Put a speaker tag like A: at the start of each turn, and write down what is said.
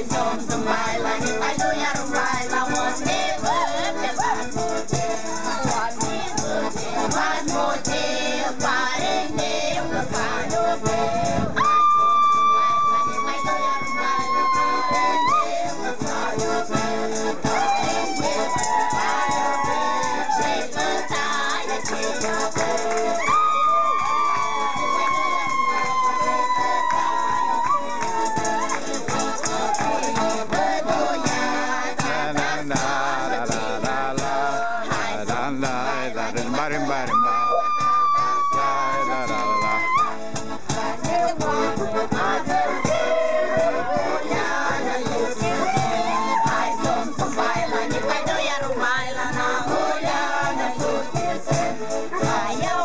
A: I don't smile. like if I do, yeah. la la la la la la Ayaw